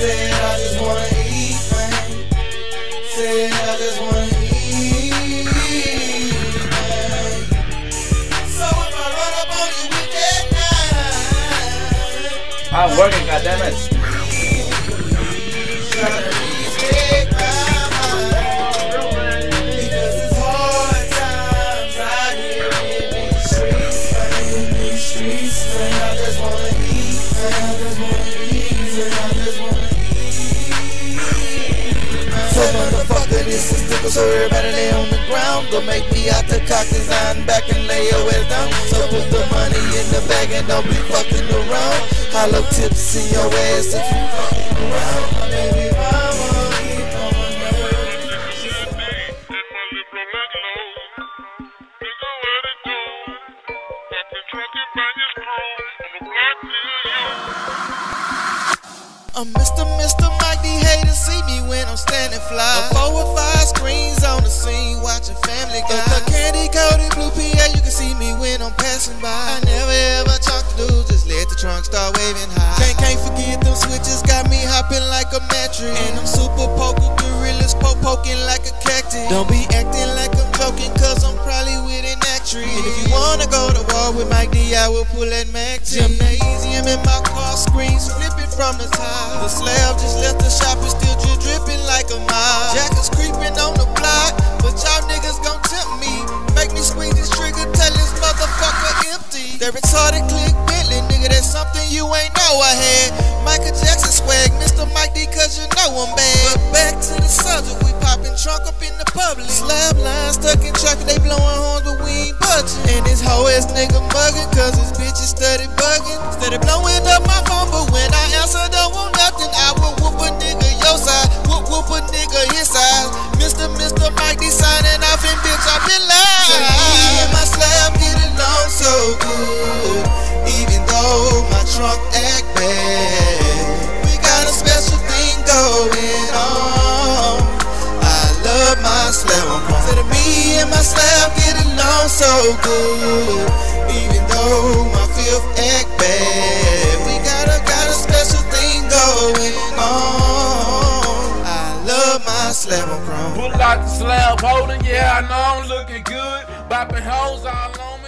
Said I just wanna eat, man. Said I just wanna I'm working, goddammit. Because it's hard times out here working, goddammit. Streets, I just wanna eat, I just wanna eat. This is typical, so everybody lay on the ground. Go make me out the cock design back and lay your ass down. So put the money in the bag and don't be fucking around. Hollow tips in your ass if you fucking around. Baby mama, keep on I'm Mr. Mr. Mike, they hate to see me when I'm standing fly. A four or passing by. I never ever talk to dudes, just let the trunk start waving high. Can't, can't forget them switches, got me hopping like a mattress. And I'm super poker gorillas, po poking like a cactus. Don't be acting like I'm joking, cause I'm probably with an actress. And if you wanna go to war with Mike D, I will pull that Mac Gymnasium in my car, screens flipping from the top. The slab just left the shop, it's still drip dripping like a mob. Jackers empty. That retarded click Bentley, nigga, that's something you ain't know I had. Michael Jackson swag, Mr. Mike D, cause you know I'm bad. But back to the subject, we popping trunk up in the public. Slab line stuck in traffic, they blowing horns, but we ain't budging. And this hoe ass nigga mugging, cause his bitch is steady bugging. Steady blowing up my phone, but when I answer, don't good, even though my trunk act bad. We got a special thing going on. I love my slab. I'm me and my slab get along so good, even though my fifth act bad. We got a got a special thing going on. I love my slab. Pull out the slab holding, yeah, I know I'm looking good. Bopping hoes all on.